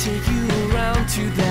take you around to that